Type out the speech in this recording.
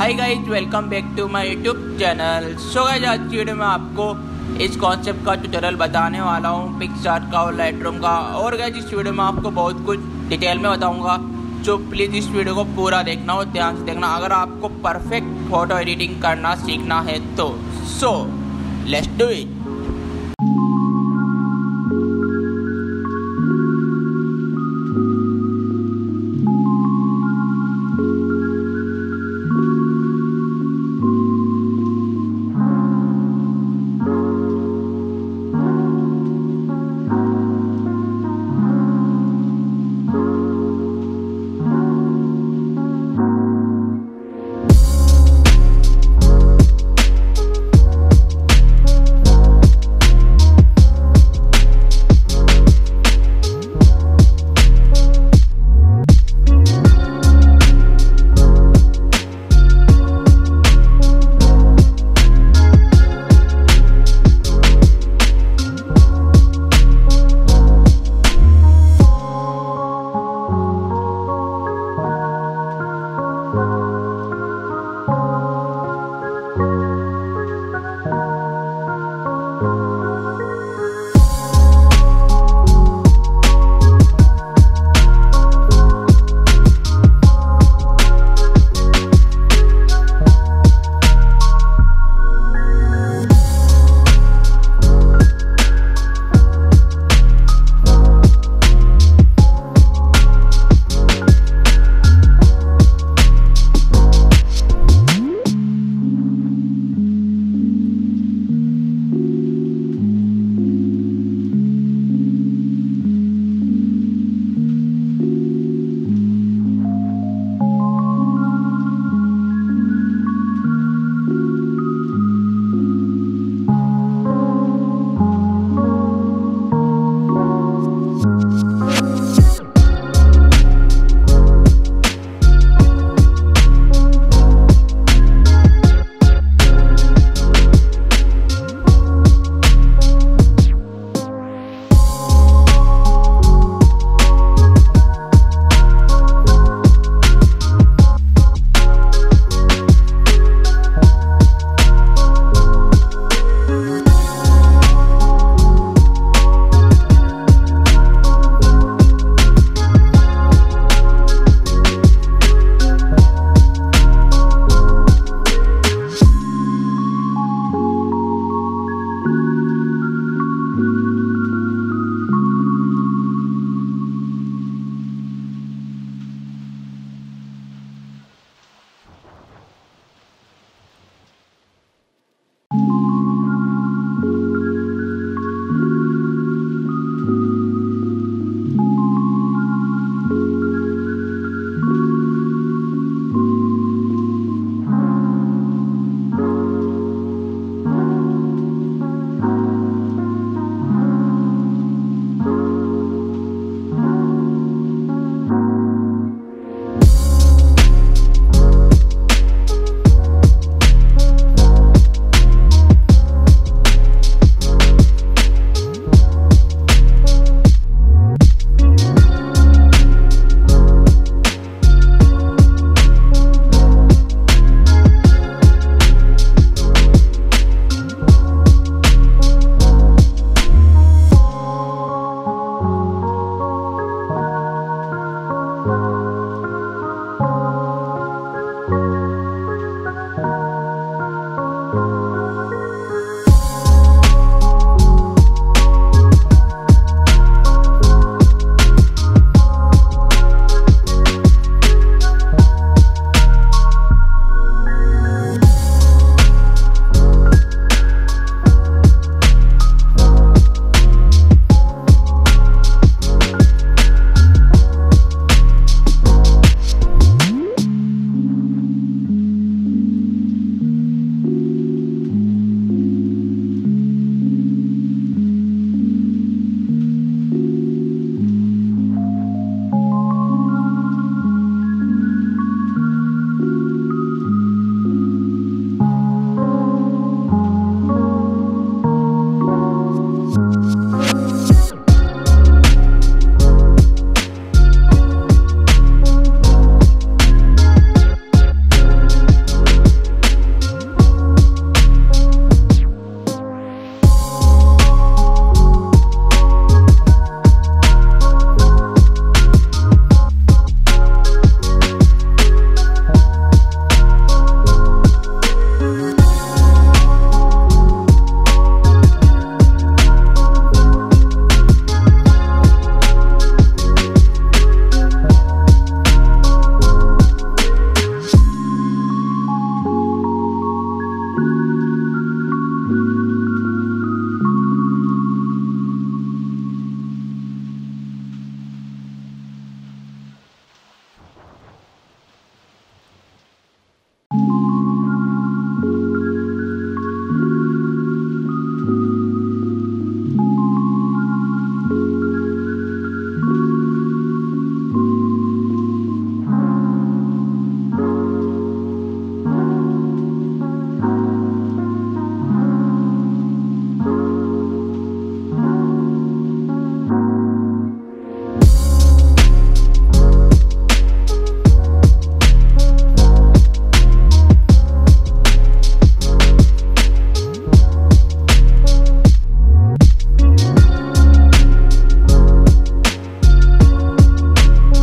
Hi guys welcome back to my YouTube channel so guys आज की video में आपको इस कॉन्सेप्ट का ट्यूटोरियल बताने वाला हूँ पिक्सार्ट का और लाइटरूम का। और गाइज़ इस वीडियो में आपको बहुत कुछ डिटेल में बताऊँगा, जो प्लीज़ इस वीडियो को पूरा देखना और ध्यान से देखना। अगर आपको परफेक्ट फ़ोटो एडिटिंग करना सीखना है तो। So let's do it